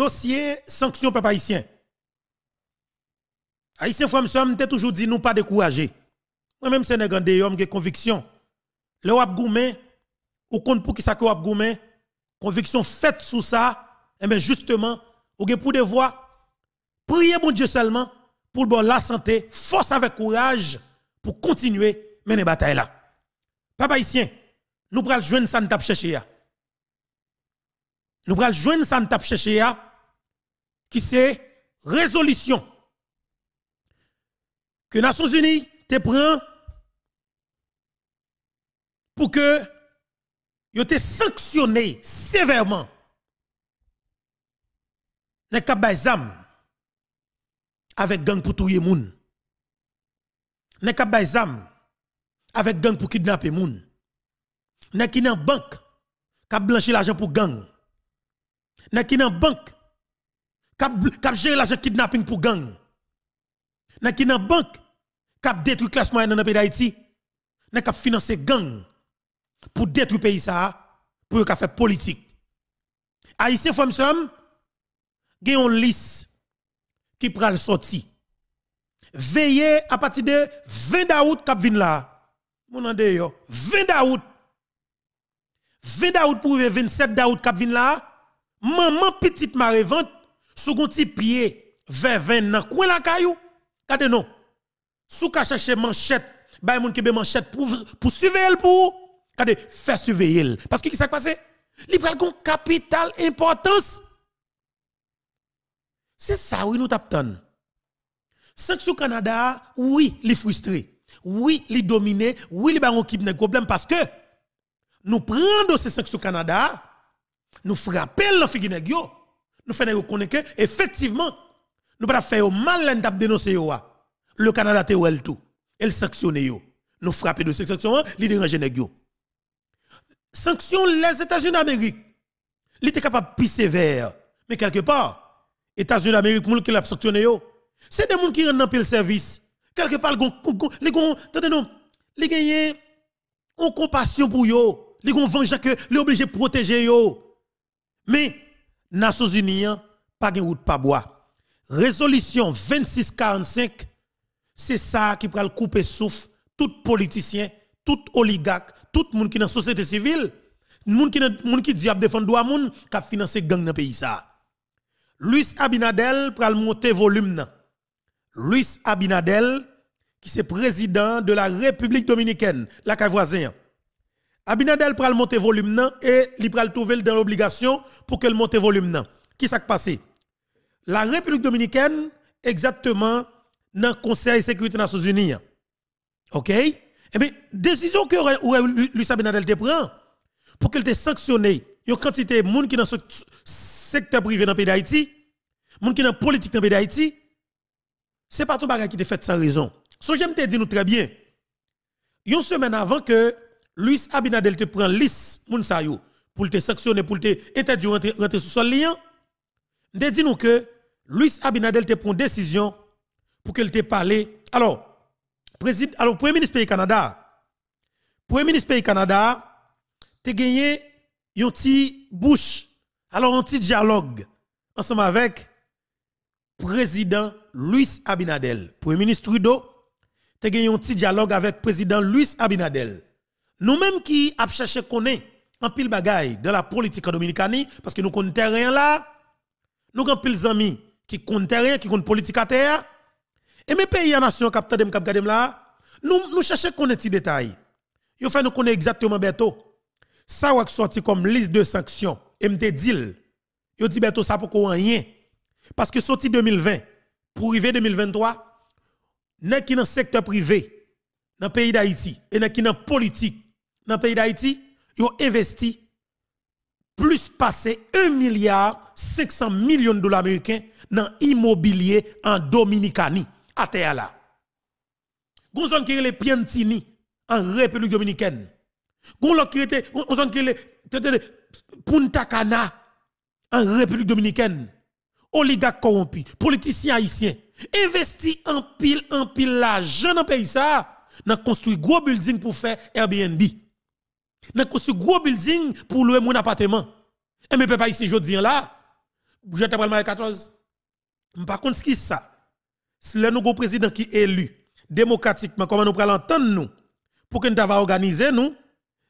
dossier sanction peuple haïtien. Haïtien frère m'sem toujours dit nous pas décourager. Moi même Sénégal des hommes qui conviction. Le wap goumé ou compte pour qui ça wap goumé conviction faite sous ça et eh bien justement ou pour devoir prier mon Dieu seulement pour bon la santé, force avec courage pour continuer mener bataille là. Papa haïtien, nous pral joindre ça nous tap chercher Nous pral joindre ça nous tap qui c'est résolution que Nations Unies te prend pour que yo te sanctionné sévèrement les zam avec gang pour tuer moun. Les zam avec gang pour kidnapper moun. Les qui banque qui blanchi l'argent pour gang. Les qui banque qui gérer l'argent kidnapping pour gang. Les qui nan banque qui détruit classe moyenne dans pays d'Haïti. Les qui financer gang pour détruire pays ça pour faire politique. Haïtien femme somme gen une liste qui pral sorti. Veillez à partir de 20 août k'ap vin là. Mon ande yo, 20 août. 20 août pour 27 août k'ap vin là. Maman petite marée vente sous gon ti pied vers 20 nan coin la caillou. Kade non. Sou ka chercher manchette, bay moun ki be manchette pour pour surveiller pour kade faire surveiller parce que qui s'est passé? Li pral gon capital importance. C'est ça, oui, nous t'attendons. Sanction Canada, oui, les frustré. Oui, les dominé. Oui, les baron kidnappé problème parce que nous prenons ces sanctions Canada, nous frappons figure nous faisons reconnaître que effectivement, nous pas faire mal l'endap dénoncer Le Canada te ou tout. Elle sanctionne yo. Nous frappons de ces sanctions, li dérange nèg yo. Sanction les États-Unis d'Amérique. Il était capable de sévère. Mais quelque part, États-Unis d'Amérique, moun qui l'a sanctionné yo. C'est des gens qui rendent dans le service. Quelque part, les gens, attendez non, les gens ont compassion pour yo. Les gens vengeance que les obligés de protéger yo. Mais, Nations Unies, pas de route pas bois. Résolution 2645, c'est ça qui peut couper souffle tout politicien, tout oligarque, tout monde qui est dans la société civile, monde qui monde qui dit défendre droit moun qui a financé gang dans le pays ça. Luis Abinadel pral monter volume Luis Abinadel qui est président de la République dominicaine, la voisin. Abinadel pral monter volume et il pral trouver dans l'obligation pour qu'elle monte volume nan. Qui s'est passé? La République dominicaine exactement dans le Conseil de sécurité des Nations Unies. OK? Eh bien, décision que Luis Abinadel te prend pour qu'elle te sanctionne une quantité de monde qui dans ce secteur privé dans le pays d'Haïti, moun qui dans politique dans le pays d'Haïti, c'est pas tout bagage qui te fait sans raison. So j'aime te dire nous très bien. Une semaine avant que Luis Abinadel te prend liste moun pour te sanctionner pour te interdire rentrer rentrer sous sol lien. Te dit nous que Luis Abinadel te prend décision pour qu'elle te parle. Alors, président alors premier ministre pays Canada. Premier ministre pays Canada te gagné un petit bouche alors, un petit dialogue ensemble avec président Luis Abinadel. Premier ministre Trudeau, tu as un petit dialogue avec président Luis Abinadel. Nous-mêmes qui avons cherché connaître un pile bagaille de la politique dominicaine, parce que nous connaissons rien là, nous avons pile amis qui connaissent rien, qui connaissent politique à terre. Et mes pays en nation, cap là, nous, nous cherchons connaître des détails. Il faut nous connaître exactement bientôt. Ça va sortir comme liste de sanctions et dit yo dit beto ça pour rien parce que sorti 2020 pour arriver 2023 n'est qui dans secteur privé dans le pays d'Haïti et n'est qui dans politique dans le pays d'Haïti yo investi plus passé 1 milliard 500 millions de dollars américains dans immobilier en Dominicanie à terre là. Gonzon qui est Piantini en République dominicaine. Gonzon qui est Punta Cana en République dominicaine, oligarques corrompus, politiciens haïtiens, investi en pile, en pile l'argent dans le pays ça, dans construit gros building pour faire Airbnb. Dans construit gros building pour louer mon appartement. Et mes papa ici, je dis là, Je te parle 14. Par contre, ce qui ça? Si le nouveau président qui est élu démocratiquement, comment nous prenons entendre nous pour que nous va organiser nous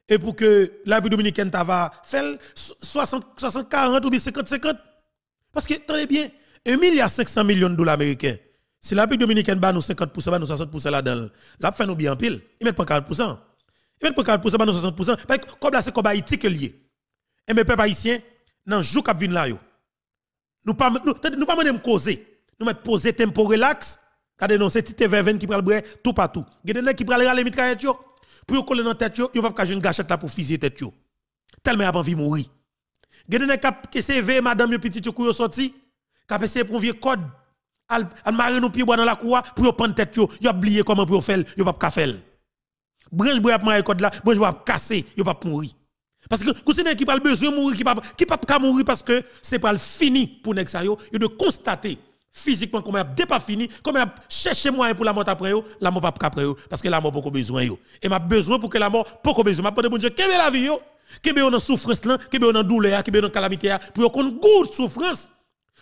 et pour que la République dominicaine va faire 60, 60, 40 ou 50, 50. Parce que, tenez bien, 1 milliard 500 millions de dollars américains. Si la République dominicaine bat nous 50%, bat nous 60% là-dedans, là, fait nous bien pile. Ils mettent pas 40%. Ils pas 40%, bat nous 60%. Parce que comme là, c'est comme Haïti que lié. Et mes peuples haïtiens, dans jour cap vinn là. Nous pas nous, pas même causer. Nous mettre poser tempo relax. Kade non c'est tite verven qui pral bré tout partout. Gade qui pral rale mitraillette yo. Pour coller dans tête yo, yo pas ka une gâchette là pour fusiller tête yo. Tellement a envie mourir. Gade kap que CV madame yo petit yo yo sorti. Kap essayer pour vieux code. Al al maré nous pied bois dans la cour pour prendre tête yo. Yo oublié comment pour faire, yo pas ka faire. Branche bois maré code là, branche bois casser, yo pas mourir. Parce que vous qui pas besoin de mourir, qui pas qui pas mourir parce que c'est pas fini pour nek ça yo, constater physiquement comment a pas fini, comment a cherché moyen pour la mort après yo, la mort pas après yo parce que la mort beaucoup besoin yo. Et m'a besoin pour que la mort beaucoup besoin. M'a pas de bon Dieu, quelle la vie yo? Quelle est souffrance là, quelle est douleur, quelle est calamité pour qu'on goût de souffrance,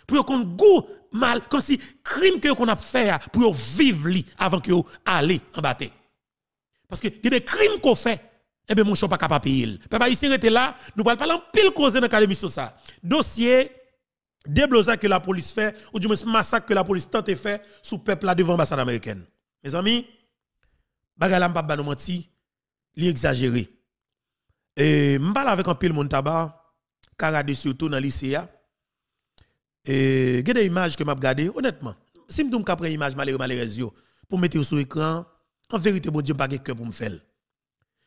pour qu'on goût mal comme si crime que qu'on a fait pour vivre avant que aller en bataille. Parce que il y a des crimes qu'on fait eh bien, mon choix pas capable de payer. Papa, ici, était là, nous parlons pas en pile cause dans sur ça. Dossier, déblosage que la police fait, ou du moins massacre que la police tente faire sous peuple là devant l'ambassade américaine. Mes amis, bagay la m'pa nous menti, li exagéré. Et m'parle avec un pile mon tabac, carade surtout dans lycée. Et des images que m'a regardé, honnêtement. Si m'dou m'ka prendre image malheureux pour mettre sur écran, en vérité bon Dieu pas cœur pour faire.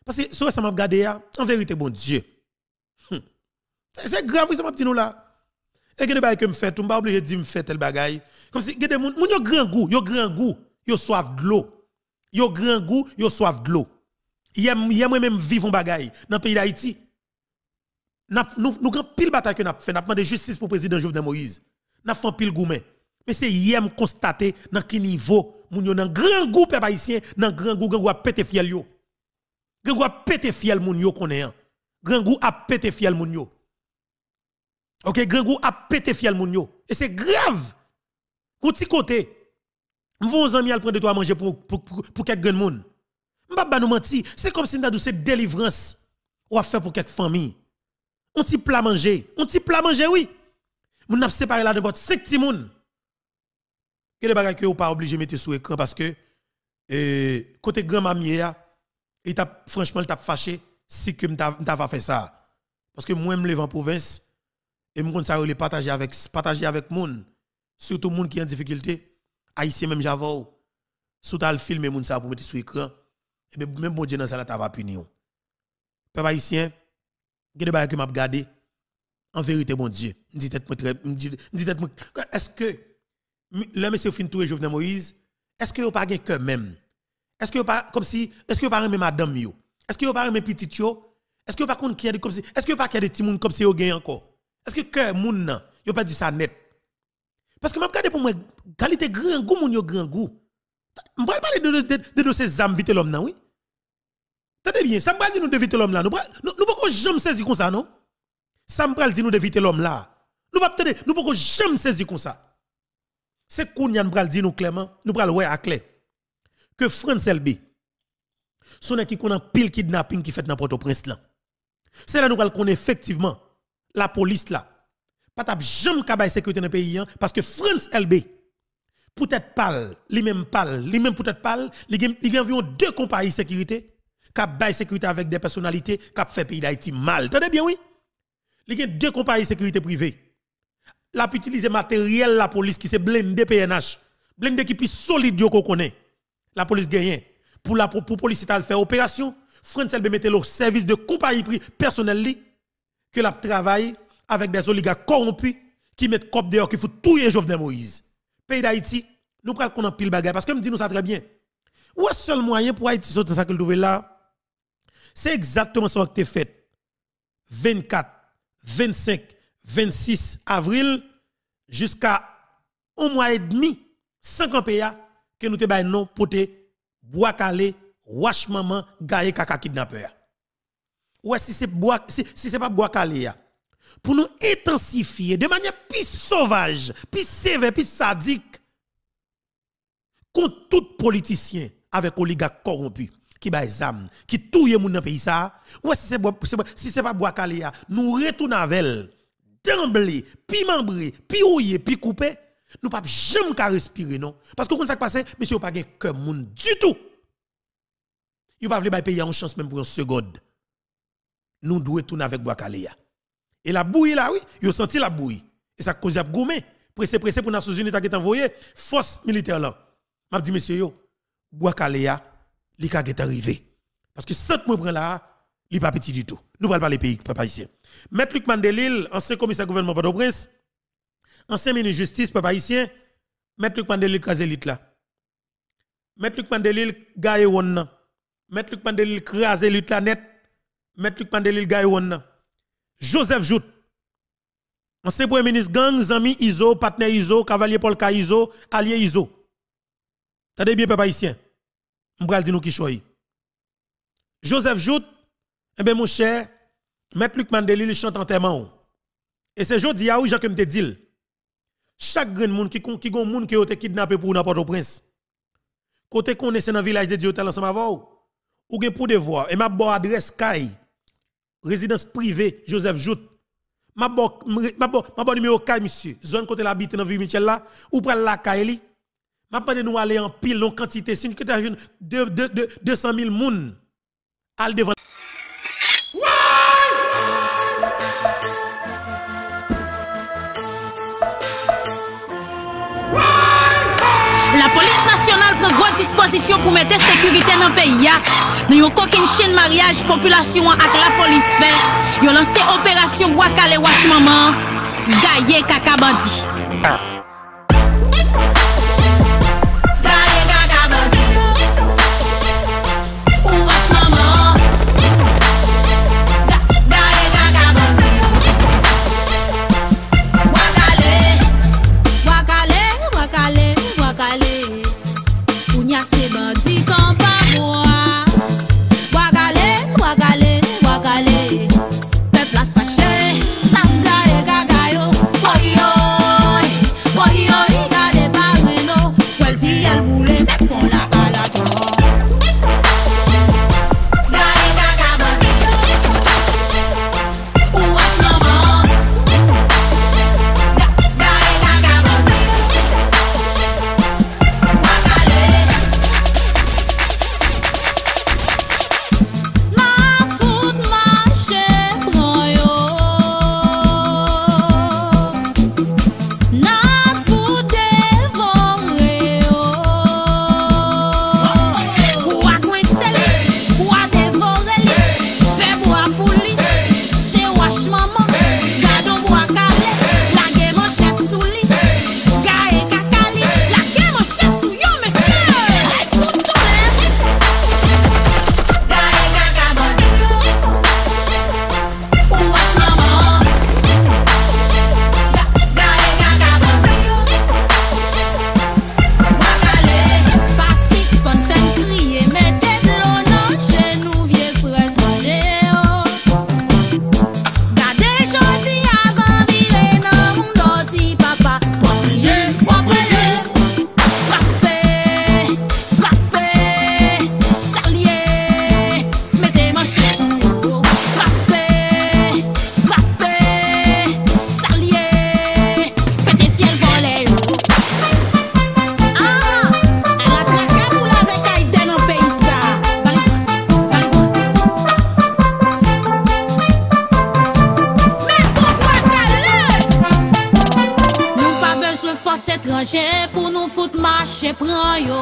Parce que ce que ça m'a regardé, en vérité, bon Dieu. Hmm. C'est grave, ça m'a dit nous là. Et que des que me fait, tout pas obligé de dire me fait tel bagaille. Comme si des moun, moun yo grand goût, yo grand goût, yo soif de l'eau. Yo grand goût, yo soif de l'eau. Yem yem même vivre un bagaille dans le pays d'Haïti. Nous nous grand pile bataille que n'a fait, n'a demandé justice pour président Jovenel Moïse. N'a fait pile gourmet. Mais c'est yem constaté dans quel niveau moun yo dans grand goût peuple haïtien, dans grand goût grand goût pété fiel yo. Grangou a pété fiel moun yo connaît. Grangou a pété fiel moun yo. OK, Grangou a pété fiel moun yo. Et c'est grave. Kouti côté. Vos amis al prendre de toi à manger pour pour pour, quelques grand monde. M'pa nous menti, c'est comme si nous cette délivrance ou a fait pour quelques familles. On ti plat manger, on ti plat manger oui. Moun n'a séparé là de votre 5 ti moun. Que des bagages que ou pas obligé mettre sur écran parce que euh, côté grand mamie et t'a franchement t'a fâché si que m't'a pas fait ça parce que moi me lève en province et me ça le partager avec partager avec moun surtout moun qui en difficulté haïtien même j'avo sous le filmer moun ça pour mettre sur écran et même bon Dieu dans ça là t'a va punir peuple haïtien des que m'a regardé en vérité bon Dieu me dit tête me dit tête est-ce que le monsieur fin tout Jovenel Moïse est-ce que vous pas cœur même? Est-ce que pas comme si est-ce que pas aimer madame yo? Est-ce que pas aimer petit yo? Est-ce que pas contre qui comme si est-ce que pas qu'il y a des petits moun comme si yo gagne encore? Est-ce que cœur moun nan, yo pas dit ça net? Parce que m'a regardé pour moi qualité grand goût moun yo grand goût. On va parler de de, de, ces âmes vite l'homme nan oui? Tenez bien, ça me dit nous de vite l'homme là. Nous nous pas jamais saisir comme ça non? Ça me dit nous de vite l'homme là. Nous pas nous pas jamais saisir comme ça. C'est Kounyan pral dit nous clairement, nous pral ouais à clair que France LB, son qui connaît pile kidnapping qui fait dans Port-au-Prince là. C'est là nous allons effectivement la police là. Pas t'a jamais kabay sécurité dans le pays hein, parce que France LB peut-être pas, lui-même pas, lui-même peut-être pas, il y a environ deux compagnies de sécurité qui bail sécurité avec des personnalités qui fait pays d'Haïti mal. Tenez bien oui? Il y a deux compagnies de sécurité privées. La utiliser matériel la police qui se blindé PNH. Blindé qui plus solide qu'on connaît la police gagne. Pour la pour, police faire opération, France LB mettait le service de compagnie personnel que la travaille avec des oligarques corrompus qui mettent cop dehors qui font tout Jovenel Moïse. Pays d'Haïti, nous prenons qu'on pile bagaille parce que me dit nous ça très bien. Où est seul moyen pour Haïti sortir ça que là? C'est exactement ce qui est fait. 24, 25, 26 avril jusqu'à un mois et demi, 50 pays que nous te bay non pour te bois calé, wash maman, gaye kaka kidnappeur. Ouais si c'est bois si, si c'est pas bois calé pour nous intensifier de manière plus sauvage, plus sévère, plus sadique contre tout politicien avec oligarque corrompu qui bat zam, qui touye moun dans pays ça. Ouais si c'est si c'est pas bois nous retournons avec d'emblée, puis membré, puis ouillé, puis coupé, nous pas jamais qu'à respirer non? Parce que quand ça passe, monsieur pas gen cœur moun du tout. Il pas vle payer une chance même pour une seconde. Nous devons tourner avec bois Et la bouille là oui, yo senti la bouille. Et ça cause a goumé. Pressé pressé pour Nations Unies qui envoyé force militaire là. M'a dit monsieur yo, bois Kaléa, li ka est arrivé. Parce que cette mois prend là, li pas petit du tout. Nous parlons pas les pays papa ici. Maître Luc Mandelil, ancien commissaire gouvernement Port-au-Prince, ancien ministre de justice papa ici, Maître Luc Mandelil krasé lit là. Maître Luc Mandelil gaye won Maître Luc Mandelil krasé lit là net. Maître Luc Mandelil gaye Joseph Jout ancien premier ministre gang, zami Iso, partenaire Iso, cavalier Paul Iso, allié Iso. Tendez bien papa ici. M'bral di nous qui choy. Joseph Jout, eh bien mon cher, Maître Luc Mandelil chante en témoin. Et c'est jodi a ou Jacques me dit. Chaque grand monde qui qui gon monde qui été kidnappé pour n'importe au prince. Côté connaissez dans village de Dieu ensemble avec ou gen pour devoir et m'a bon adresse Kay résidence privée Joseph Jout. M'a bon m'a bon m'a bon numéro Kay monsieur. Zone côté l'habite dans ville Michel là. Ou prend la Kay li. M'a de nous aller en pile en quantité. Si que de, de, de, 200 000 moun. Al devant disposition pour mettre sécurité dans le pays. Nous avons aucune chaîne mariage population avec la police fait. Ont lancé opération Bois Calais Wash Maman. Gaillé Kaka Bandi. bezwen fos etranje pou nou foute mache pran yo.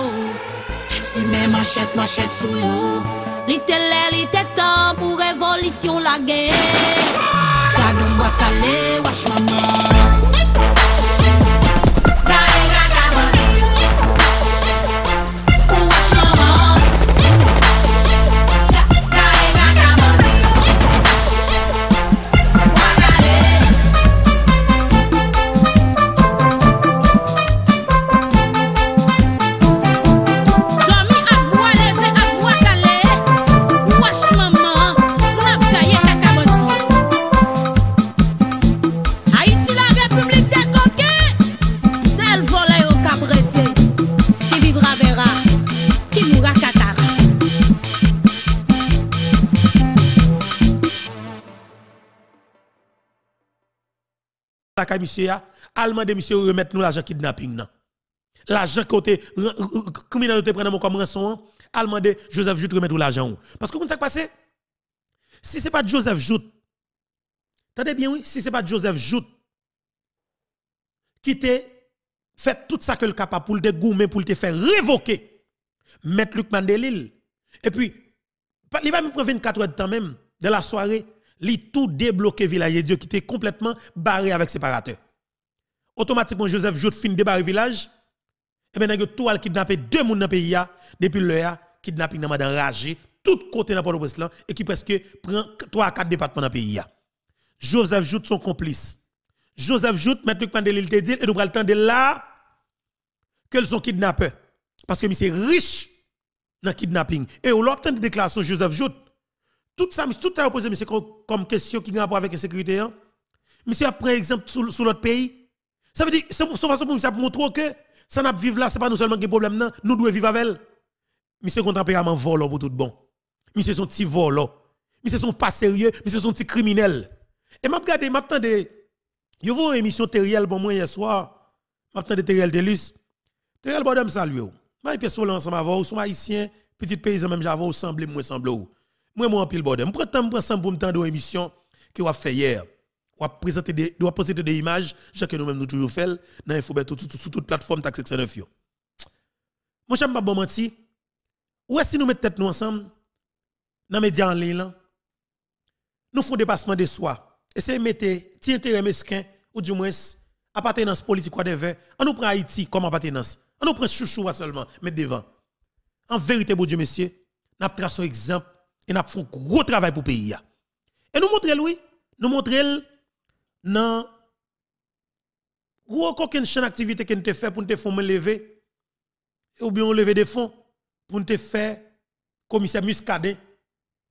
Si men manchet manchet sou yo. Li te lè li te tan pou revolisyon la ge Gade mwa kale wache maman la caille monsieur a, allemand de monsieur remettre nous l'argent kidnapping nan. L'argent côté criminel te prendre comme rançon, allemand de Joseph Jout remettre l'argent. Parce que vous savez passé? Si c'est pas Joseph Jout, Attendez bien oui, si c'est pas Joseph Jout qui te fait tout ça que le capable pour le dégoumer pour te faire révoquer mettre Luc Mandelil. Et puis il va me prendre 24 heures de temps même de la soirée li tout débloqué village Dieu qui était complètement barré avec séparateurs. Automatiquement, Joseph Jout fin débarrer village. Et bien, il tout al kidnappé deux personnes dans le pays depuis l'heure, kidnapping dans madame ragé, tout côté dans Port-au-Prince et qui presque prend 3 à 4 départements dans le pays. Joseph Jout son complice. Joseph Jout, M. Luc Mandelil te dit, et nous le temps de là, qu'ils sont kidnappeurs. Parce que c'est riche dans le kidnapping. Et on l'obtient de déclaration Joseph Jout. Tout ça, tout ça posé monsieur comme question qui a rapport avec la sécurité. Hein? Monsieur a pris exemple sur, l'autre pays. Ça veut dire, c'est façon pour montrer que ça n'a vivre là, c'est pas nous seulement qui problème nous devons vivre avec elle. Monsieur contre tempérament vol pour tout bon. Monsieur son petit vol. Monsieur son pas sérieux, monsieur son petit criminel. Et m'a regardé, m'a attendé. Yo vois une émission Teriel bon moi hier soir. M'a attendé Teriel Delus. Teriel bon salut. Ensemble vous, sont haïtien, petit paysan même j'avais semblé moi moi, moi, en pile bordel. Je prends temps pour me tendre émission que a fait hier. On présenter des, présenter des images, que nous-mêmes nous toujours fait, dans Infobet, sur toute plateforme Tax 69. Moi, je ne pas mentir. Où est-ce que nous mettons tête nous ensemble, dans les médias en ligne, nous faisons dépassement de soi. Essayez de mettre petit intérêt mesquin, ou du moins, appartenance politique ou des On nous prend Haïti comme appartenance. On nous prend chouchou seulement, mettre devant. En vérité, bon Dieu, messieurs, nous avons un exemple et nous fait un gros travail pour le pays. Et nous montrons, oui, nous montrons dans gros aucune chaîne d'activité que nous fait pour nous faire lever, ou bien lever des fonds pour nous faire commissaire muscadet,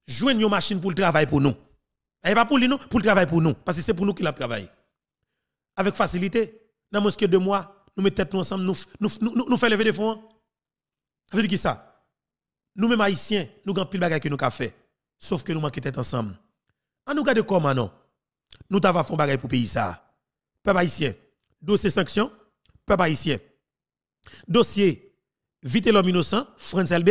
joindre une machine pour le travail pour nous. Et pas pour lui, non, pour le travail pour nous, parce que c'est pour nous qu'il a travaillé. Avec facilité, dans moins que deux mois, nous mettons tête ensemble, nous, nous, nous, nous, lever des fonds. Ça veut dire qui ça? Nous-mêmes haïtiens, nous avons pile bagay que nous avons fait. Sauf que nous manquons tête ensemble. En nous garde comment non? Nous avons fait bagay pour pays ça. Peuple haïtien. Dossier sanction, peuple haïtien. Dossier vite l'homme innocent, France LB,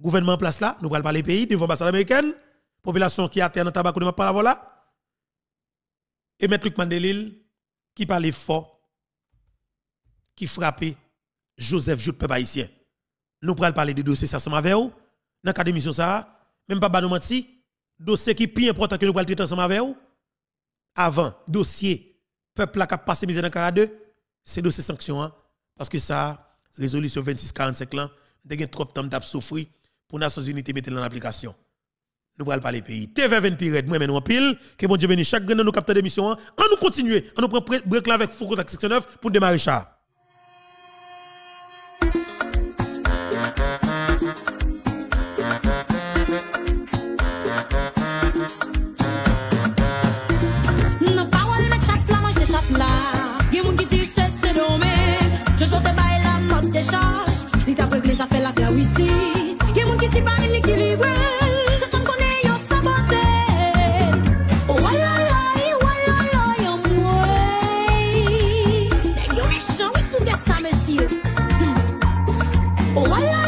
gouvernement en place là, nous allons parler pays devant l'ambassade américaine, population qui a terre dans tabac, nous pas voilà. Et M. Luc Mandelil qui parlait fort, qui frappait Joseph Jout, peuple haïtien nous pourrons parler de dossiers ça avec vous. Dans le d'émission ça, même pas nous mentir, dossier qui est plus important que nous pourrons traiter ensemble avec vous. Avant, dossier, peuple qui a passé misère dans le 2, c'est dossier sanction. Hein. parce que ça, résolution 2645 là, de trop de temps d'ap souffrir pour les Nations Unies mettre en application. Nous pourrons parler pays. TV 20 Piret, moi, nous en pile, que bon Dieu bénisse chaque grain de nos capteurs d'émission. On hein. nous continuer, on nous prend break là avec Foucault 69 pour démarrer ça. Oh,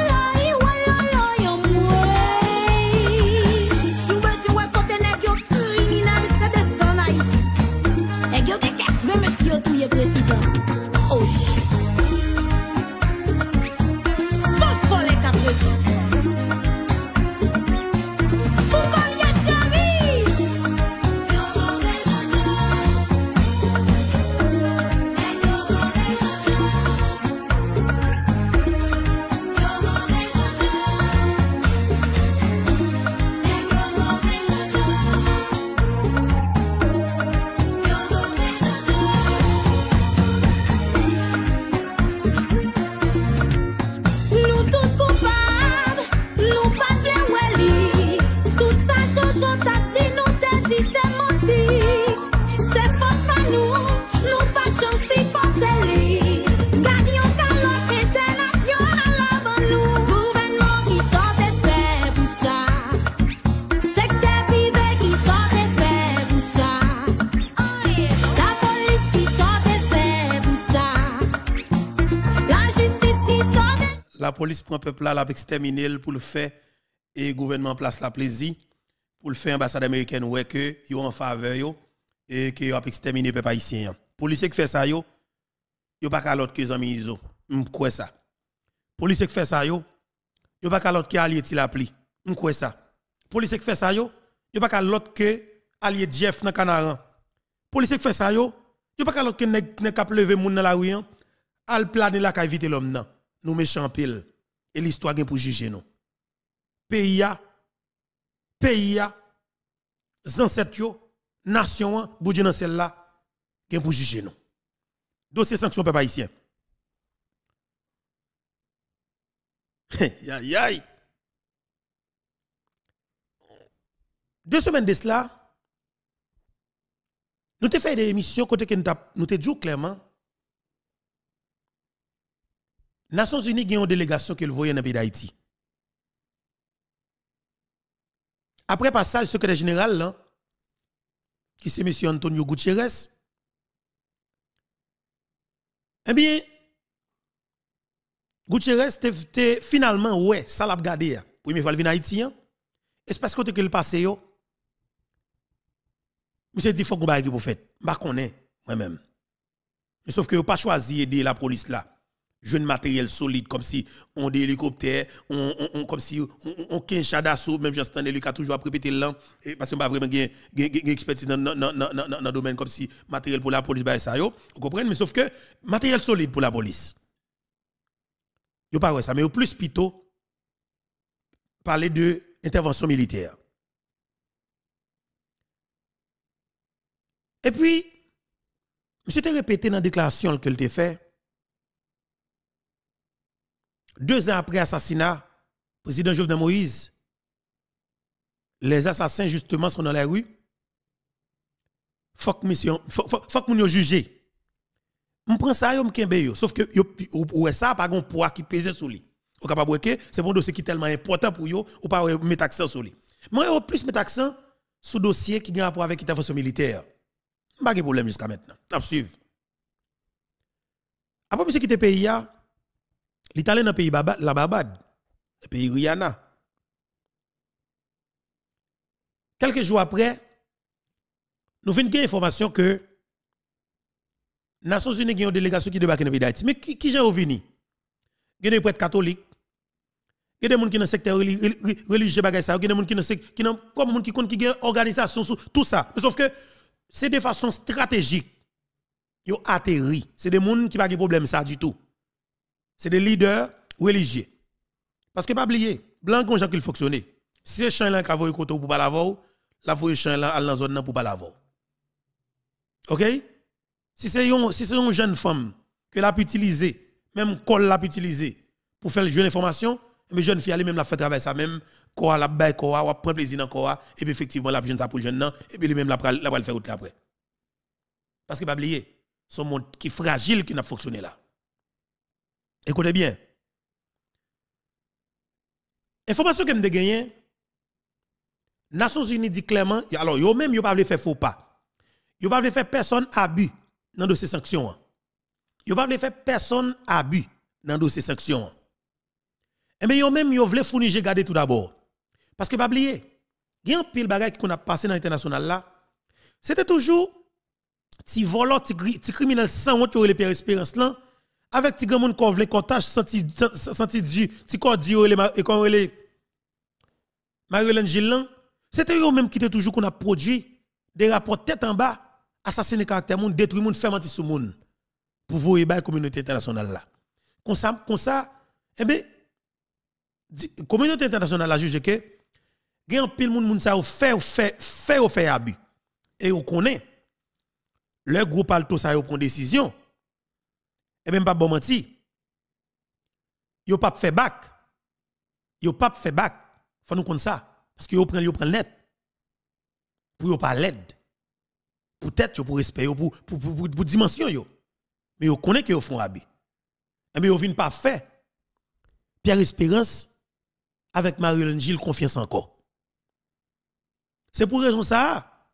la police prend peuple là, la exterminer pour le faire et gouvernement place la plaisir pour le faire ambassade américaine ouais que yo en faveur et que yo a exterminer peuple haïtien. Police qui fait ça yo yo pas qu'à l'autre que zami iso. M'kwe ça. Police qui fait ça yo yo pas qu'à l'autre que allié ti la pli. Ça. Police qui fait ça yo yo pas qu'à l'autre que allié Jeff dans Canaran. Police qui fait ça yo yo pas qu'à l'autre que nèg cap lever moun dans la rue al planer la ka éviter l'homme nan. Nous méchants pile et l'histoire gen pour juger nous. Pays a pays a yo nation boudjou dans celle là gen pour juger nous. Dossier sanction peuple haïtien. Aïe aïe. Deux semaines de cela, nous avons fait des émissions côté que nous avons dit clairement Nations Unies ont une délégation qui le voyait dans le pays d'Haïti. Après passage, secrétaire général, qui c'est M. Antonio Gutiérrez, eh bien, Gutiérrez était finalement, ouais, ça l'a regardé. Première fois, il vient en Haïti. Hein. Et c'est parce que le passé, yo? Monsieur dit, faut qu'on pour faire. Je connais moi-même. Mais sauf que vous pas choisi d'aider la police là jeune matériel solide comme si on des hélicoptères on, on, comme si on, on, on chats d'assaut même lui a toujours répété là parce qu'on pas vraiment gain expertise dans dans domaine comme si matériel pour la police bah ça yo. Vous comprenez? Mais sauf que matériel solide pour la police. Yo pas ça. Mais au plus plutôt parler de intervention militaire. Et puis monsieur t'a répété dans la déclaration que t'a fait deux ans après l'assassinat, président Jovenel Moïse, les assassins justement sont dans la rue. Faut que mission, faut, faut, que nous juger. On ça sauf que yo ou ça pas un poids qui pèse sur lui. Ou capable que c'est un dossier qui est tellement important pour yo ou pas mettre accent sur lui. Moi yo plus mettre accent sur dossier qui a rapport avec l'intervention militaire. Pas de problème jusqu'à maintenant. T'as suivre. Après monsieur qui était pays L'Italien dans le pays la Barbade, le pays Rihanna. Quelques jours après, nous venons de information que les Nations Unies ont une délégation qui débarque dans le pays. Mais qui, qui est venu? Il y a des prêtres catholiques, il y a des gens qui sont dans le secteur religieux, il y a des gens qui sont ont une organisation, tout ça. Sauf que c'est de façon stratégique. Ils ont atterri. C'est des gens qui n'ont pas de problème ça du tout c'est des leaders religieux. Parce que pas oublier, blanc comme qu'il fonctionne. Si c'est chien là qui a voulu pour pas la voie chien là dans zone pour pas. OK? Si c'est une si jeune femme que l'a pu utiliser, même col l'a pu utiliser pour faire une jeune information, mais jeune fille elle même la fait travailler ça même quoi la bail quoi ou prend plaisir dans quoi et puis effectivement la jeune ça pour le jeune et puis lui même la la le faire après. Parce que pas oublier, son monde qui fragile qui n'a fonctionné là. Écoutez bien. Information que me gagné, Nations Unies dit clairement, alors yo même yo pas faire faux pas. Yo pas faire personne abus dans dossier sanctions. Yo pas faire personne abus dans dossier sanctions. Et eh bien yo même yo voulait fournir garder tout d'abord. Parce que pas oublier, il y a un pile bagage qu'on a passé dans l'international là. C'était toujours ti volant, ti criminel sans honte les père espérance là avec ti grand monde vle kotage senti senti du ti et Marie-Hélène Gillan c'était eux même qui étaient toujours qu'on a produit des rapports tête en bas assassiner caractère monde détruire monde faire mentir sur monde. Pour vous la communauté internationale là. Comme ça comme ça eh ben communauté internationale a jugé que gen pile monde monde ça fait fait fait fait abus. Et on connaît. Le groupe Alto ça prend décision et même pas bon menti. Yo pas fait bac. Yo pas fait bac. Faut nous connaître ça parce que yo prend yo prend net. Pour yo pas l'aide. Pour respect pour pour, pour, pour, pour dimension yo. Mais yo connaît que yo font habit. Et mais yo vinn pas fait. Pierre Espérance avec Marie-Hélène Gilles confiance encore. C'est pour raison ça.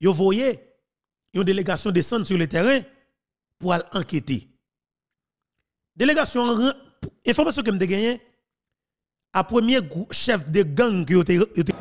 Yo voyez une délégation descendre sur le terrain pour aller enquêter. Délégation, information que je gagnée, à premier chef de gang qui était.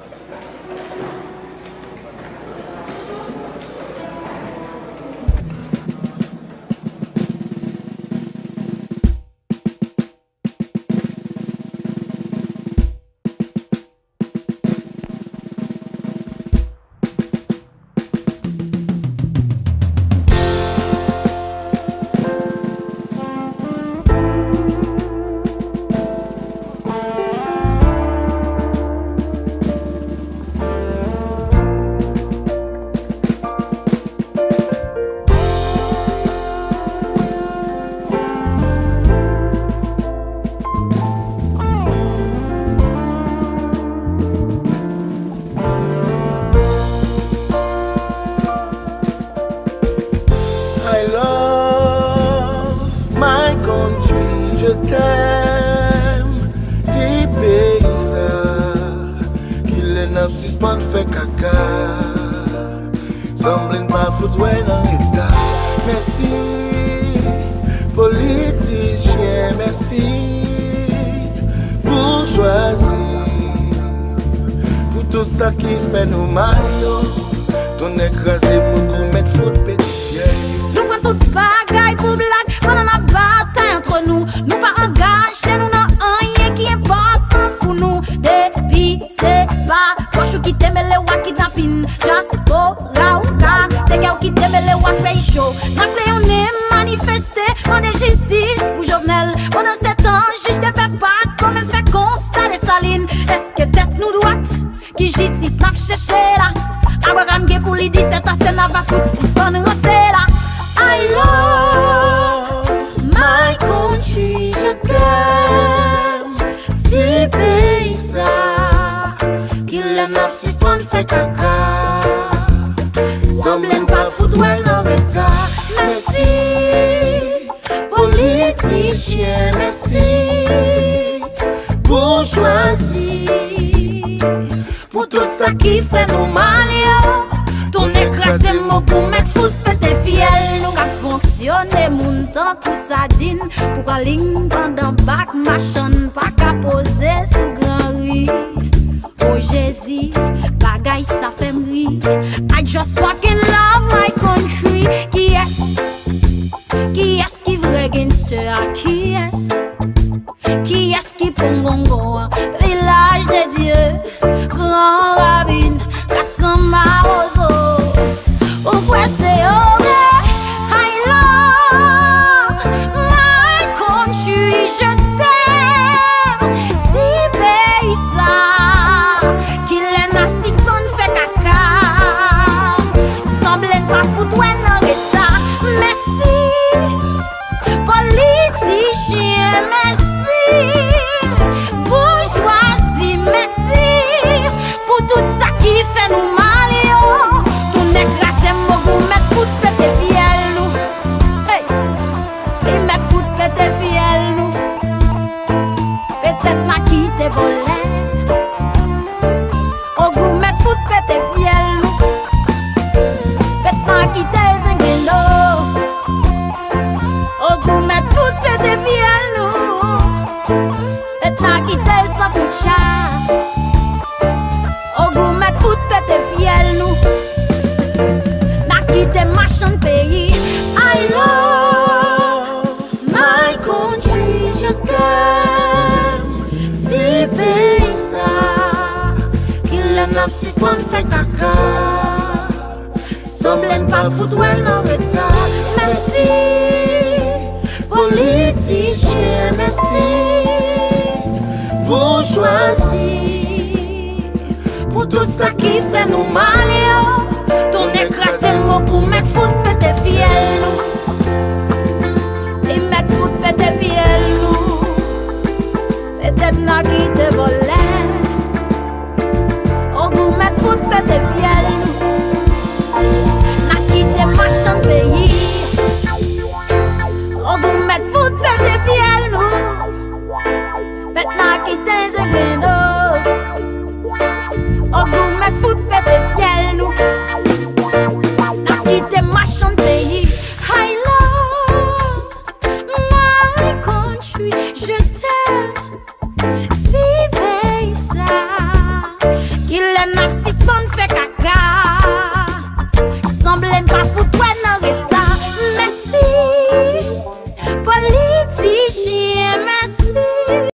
Pase mou pou met fout pete fiel Nou ka fonksyone moun tan kou sadin Pou ka ling pandan bak machan Pa ka pose sou gran ri O oh, Jezi, bagay sa fem ri I just fucking love my country. Ki yes, ki yes ki vre genste a Ki yes, ki yes ki pongongo a e fé no tout ça qui fait nous mal. Ton écrasé mot pour mettre foot pété fiel nous. Et mettre foot pété fiel nous. Et t'es là qui te. On pour mettre foot pété fiel nous. N'a quitté ma chambre pays. On pour mettre foot pété fiel nous. Pète n'a quitté zéglé nous. aku